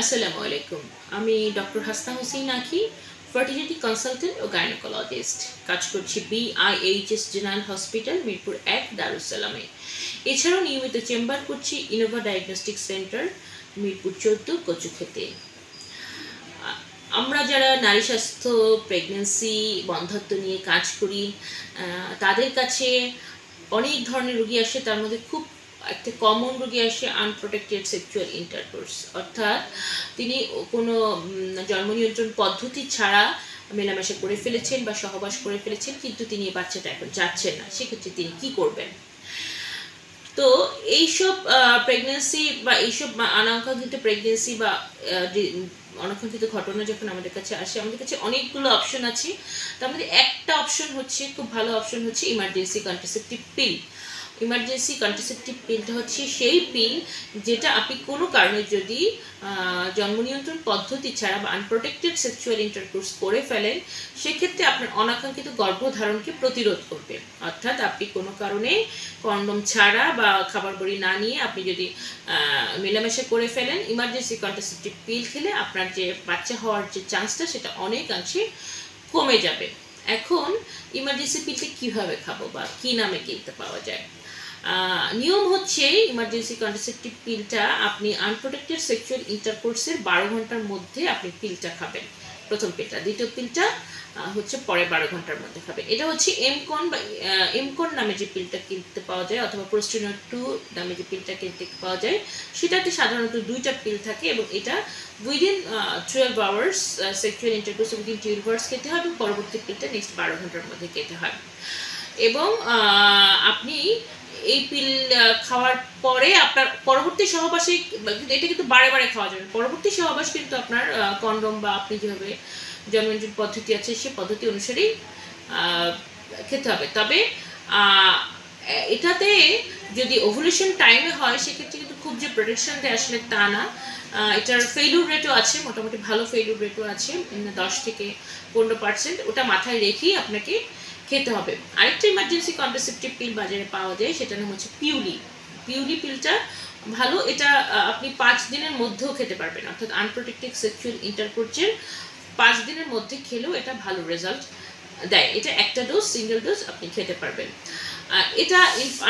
আসসালামু আলাইকুম আমি ডক্টর হাসনা হোসেন আখি ফার্টিলিটি কনসালটেন্ট ও গাইনোকোলজিস্ট কাজ করছি বিআইএইচএস জেনারেল হসপিটাল মিরপুর এক, দারুসালামে। এছাড়াও নিয়মিত চেম্বার করছি ইনোভা ডায়াগনস্টিক সেন্টার মিরপুর চোদ্দ, কচুক্ষেতে। আমরা যারা নারী স্বাস্থ্য প্রেগনেন্সি বন্ধত্ব নিয়ে কাজ করি তাদের কাছে অনেক ধরনের রোগী আসে, তার মধ্যে খুব একটা কমন রোগী আসে আনপ্রোটেক্টেড সেক্সুয়াল ইন্টারকোর্স অর্থাৎ তিনি কোনো জন্ম নিয়ন্ত্রণ পদ্ধতি ছাড়া মেলামেশা করে ফেলেছেন বা সহবাস করে ফেলেছেন, কিন্তু তিনি এই বাচ্চাটা এখন চাচ্ছেন না। সেক্ষেত্রে তিনি কি করবেন? তো এইসব প্রেগনেন্সি বা এইসব অনাকাঙ্ক্ষিত প্রেগনেন্সি বা অনাকাঙ্ক্ষিত ঘটনা যখন আমাদের কাছে আসে, আমাদের কাছে অনেকগুলো অপশন আছে। তার মধ্যে একটা অপশন হচ্ছে, খুব ভালো অপশন হচ্ছে emergency contraceptive pill emergency contraceptive পিলটা হচ্ছে সেই পিল যেটা আপনি কোনো কারণে যদি জন্ম নিয়ন্ত্রণ পদ্ধতি ছাড়া বা আনপ্রোটেক্টেড সেক্সুয়াল ইন্টারকোর্স করে ফেলেন, সেক্ষেত্রে আপনার অনাকাঙ্ক্ষিত গর্ভধারণকে প্রতিরোধ করবে। অর্থাৎ আপনি কোনো কারণে কন্ডম ছাড়া বা খাবার বড়ি না নিয়ে আপনি যদি মেলামেশা করে ফেলেন ইমার্জেন্সি কন্ট্রাসেপটিভ পিল খেলে আপনার যে বাচ্চা হওয়ার যে চান্সটা সেটা অনেকাংশে কমে যাবে। এখন ইমার্জেন্সি পিলটা কীভাবে খাব বা কি নামে কিনতে পাওয়া যায়? নিয়ম হচ্ছে ইমার্জেন্সি কন্ট্রাসেপটিভ পিলটা আপনি আনপ্রোটেক্টেড সেক্সুয়াল ইন্টারকোর্সের বারো ঘণ্টার মধ্যে আপনি পিলটা খাবেন। প্রথম পিলটা দ্বিতীয় পিলটা হচ্ছে পরে বারো ঘণ্টার মধ্যে খাবেন। এটা হচ্ছে এমকন বা এমকন নামে যে পিলটা কিনতে পাওয়া যায় অথবা প্রোস্টিনর টু নামে যে পিলটা কিনতে পাওয়া যায়, সেটাতে সাধারণত দুইটা পিল থাকে এবং এটা within twelve hours sexual intercourse within twelve hours খেতে হয় এবং পরবর্তী পিলটা নেক্সট বারো ঘণ্টার মধ্যে খেতে হয়। এবং এই পিল খাওয়ার পরে আপনার পরবর্তী সহবাসে এটা কিন্তু বারে বারে খাওয়া যাবে। পরবর্তী সহবাস কিন্তু আপনার কন্ডম বা আপনি যেভাবে জন্মনিয়ন্ত্রণ পদ্ধতি আছে সে পদ্ধতি অনুসারেই খেতে হবে। তবে এটাতে যদি ওভুলেশন টাইমে হয়, সেক্ষেত্রে কিন্তু খুব যে প্রোটেকশন দেয় আসলে তা না। এটার ফেলুর রেটও আছে, মোটামুটি ভালো ফেইলুর রেটও আছে দশ থেকে পনেরো পার্সেন্ট ওটা মাথায় রেখেই আপনাকে খেতে হবে। আরেকটা ইমার্জেন্সি কন্ট্রাসেপটিভ পিল বাজারে পাওয়া যায়, সেটার নাম হচ্ছে পিউলি। পিউলি পিলটা ভালো, এটা আপনি পাঁচ দিনের মধ্যেও খেতে পারবেন, অর্থাৎ আনপ্রোটেক্টেড সেক্সুয়াল ইন্টারকোর্সের পাঁচ দিনের মধ্যে খেলেও এটা ভালো রেজাল্ট দেয়। এটা একটা ডোজ সিঙ্গেল ডোজ আপনি খেতে পারবেন। এটা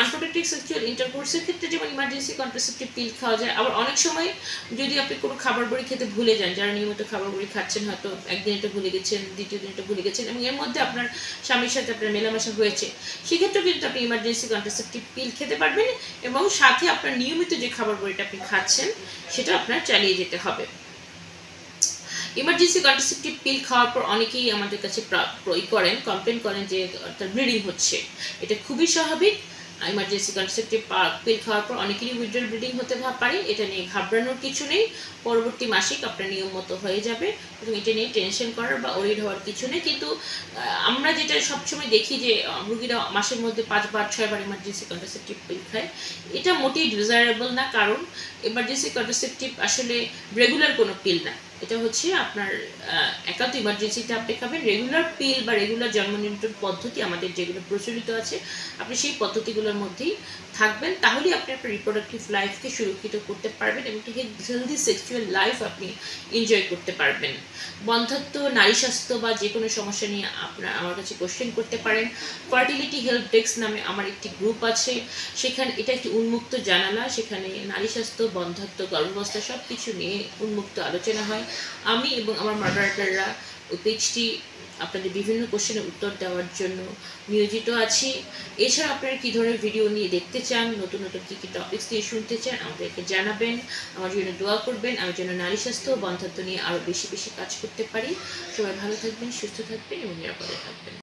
আনপ্রোটেক্টেড সেক্সুয়াল ইন্টারকোর্সের ক্ষেত্রে যেমন ইমার্জেন্সি কন্ট্রাসেপটিভ পিল খাওয়া যায়, আবার অনেক সময় যদি আপনি কোনো খাবার বড়ি খেতে ভুলে যান, যারা নিয়মিত খাবার বড়ি খাচ্ছেন হয়তো একদিন এটা ভুলে গেছেন, দ্বিতীয় দিন এটা ভুলে গেছেন, এবং এর মধ্যে আপনার স্বামীর সাথে আপনার মেলামেশা হয়েছে, সেক্ষেত্রেও কিন্তু আপনি ইমার্জেন্সি কন্ট্রাসেপটিভ পিল খেতে পারবেন এবং সাথে আপনার নিয়মিত যে খাবার বড়িটা আপনি খাচ্ছেন, সেটা আপনার চালিয়ে যেতে হবে। ইমার্জেন্সি কন্ট্রাসেপটিভ পিল খাওয়ার পর অনেকেই আমাদের কাছে প্রা- প্রয়োগ করেন কমপ্লেন করেন যে তার ব্লিডিং হচ্ছে। এটা খুবই স্বাভাবিক। ইমার্জেন্সি কন্ট্রাসেপটিভ পিল খাওয়ার পর অনেকেরই উইড্রল ব্লিডিং হতে পারে। এটা নিয়ে ঘাবড়ানোর কিছু নেই। পরবর্তী মাসিক আপনার নিয়ম মতো হয়ে যাবে। এবং এটা নিয়ে টেনশন করার বা ওরিড হওয়ার কিছু নেই। কিন্তু আমরা যেটা সবসময় দেখি যে রুগীরা মাসের মধ্যে পাঁচবার ছয়বার ইমার্জেন্সি কন্ট্রাসেপটিভ পিল খায়। এটা মোটেই ডিজায়ারেবল না। কারণ ইমার্জেন্সি কন্ট্রাসেপটিভ আসলে রেগুলার কোনো পিল না। এটা হচ্ছে আপনার একান্ত ইমার্জেন্সিতে আপনি খাবেন। রেগুলার পিল বা রেগুলার জন্ম নিয়ন্ত্রণ পদ্ধতি আমাদের যেগুলো প্রচলিত আছে, আপনি সেই পদ্ধতিগুলোর মধ্যেই থাকবেন। তাহলেই আপনি আপনার রিপ্রোডাক্টিভ লাইফকে সুরক্ষিত করতে পারবেন এবং একটি হেলদি সেক্সুয়াল লাইফ আপনি এনজয় করতে পারবেন। বন্ধাত্ব নারী স্বাস্থ্য বা যে কোনো সমস্যা নিয়ে আপনার, আমার কাছে কোশ্চেন করতে পারেন। ফার্টিলিটি হেল্প ডেস্ক নামে আমার একটি গ্রুপ আছে। সেখানে, এটা একটি উন্মুক্ত জানালা। সেখানে নারী স্বাস্থ্য বন্ধাত্ব গর্ভাবস্থা সব কিছু নিয়ে উন্মুক্ত আলোচনা হয়। আমি এবং আমার মডারেটাররা ওই পেজটি আপনাদের বিভিন্ন কোশ্চেনের উত্তর দেওয়ার জন্য নিয়োজিত আছি। এছাড়া আপনারা কী ধরনের ভিডিও নিয়ে দেখতে চান, নতুন নতুন কী কী টপিক্স নিয়ে শুনতে চান, আমাদেরকে জানাবেন। আমার জন্য দোয়া করবেন, আমি জন্য নারী স্বাস্থ্য ও বন্ধাত্ব নিয়ে আরও বেশি বেশি কাজ করতে পারি। সবাই ভালো থাকবেন, সুস্থ থাকবেন এবং নিরাপদে থাকবেন।